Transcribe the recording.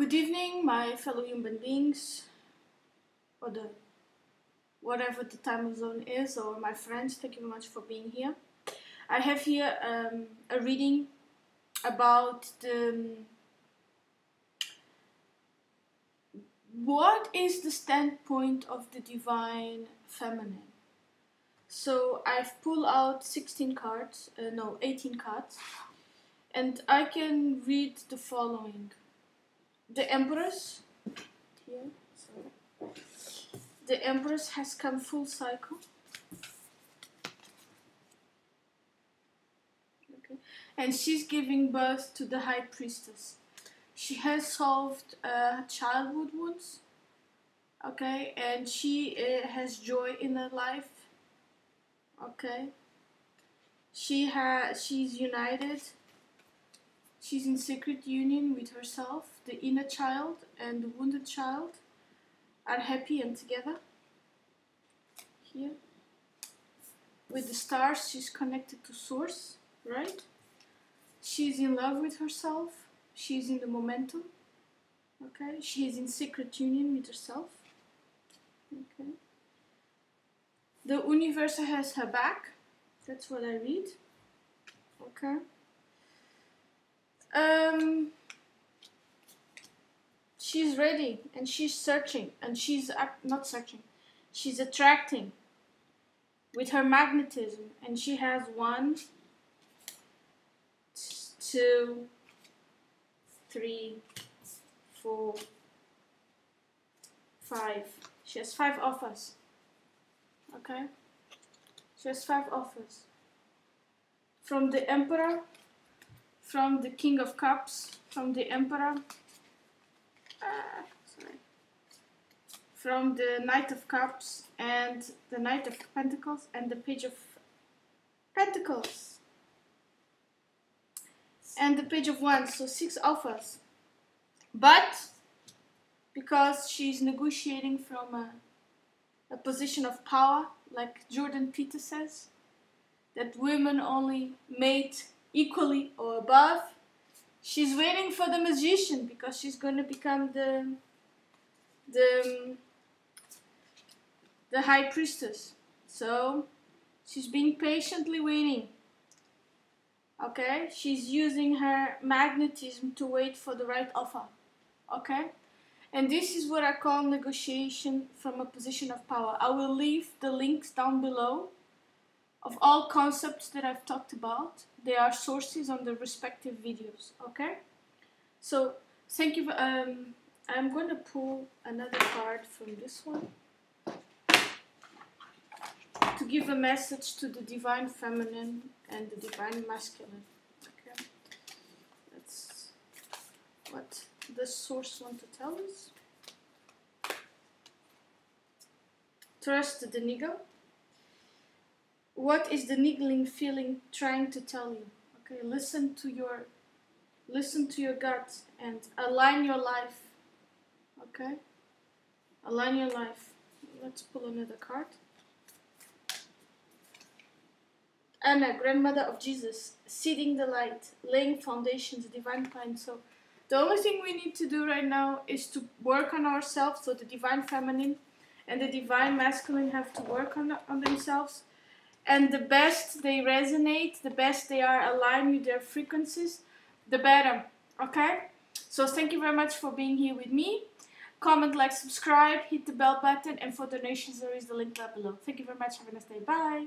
Good evening, my fellow human beings, or the whatever the time zone is, or my friends. Thank you very much for being here. I have here um, a reading about the what is the standpoint of the divine feminine. So I've pulled out 16 cards, uh, no, 18 cards, and I can read the following the Empress here. Sorry. The Empress has come full cycle. Okay. And she's giving birth to the High Priestess. She has solved uh, childhood wounds. Okay, and she uh, has joy in her life. Okay. She has she's united She's in sacred union with herself. The inner child and the wounded child are happy and together. Here. With the stars, she's connected to Source, right? She's in love with herself. She's in the momentum. Okay. She is in sacred union with herself. Okay. The universe has her back. That's what I read. Okay. Um, she's ready and she's searching and she's not searching, she's attracting with her magnetism and she has one, two, three, four, five. She has five offers. Okay? She has five offers. From the Emperor from the King of Cups, from the Emperor, uh, from the Knight of Cups and the Knight of Pentacles and the Page of Pentacles. And the Page of Wands, so six offers. But because she's negotiating from a, a position of power, like Jordan Peter says, that women only mate equally or above. She's waiting for the magician because she's going to become the the the high priestess. So she's being patiently waiting. Okay, she's using her magnetism to wait for the right offer. Okay, and this is what I call negotiation from a position of power. I will leave the links down below of all concepts that I've talked about. They are sources on the respective videos, okay? So, thank you. Um, I'm going to pull another card from this one to give a message to the divine feminine and the divine masculine. Okay, that's what the source want to tell us. Trust the niggle what is the niggling feeling trying to tell you? Okay listen to your listen to your gut and align your life. Okay? Align your life. Let's pull another card. Anna, grandmother of Jesus, seeding the light, laying foundations, divine plan. So, the only thing we need to do right now is to work on ourselves. So, the divine feminine and the divine masculine have to work on, on themselves and the best they resonate, the best they are aligned with their frequencies, the better. Okay? So thank you very much for being here with me. Comment, like, subscribe, hit the bell button, and for donations there is the link down below. Thank you very much. Have a nice day. Bye.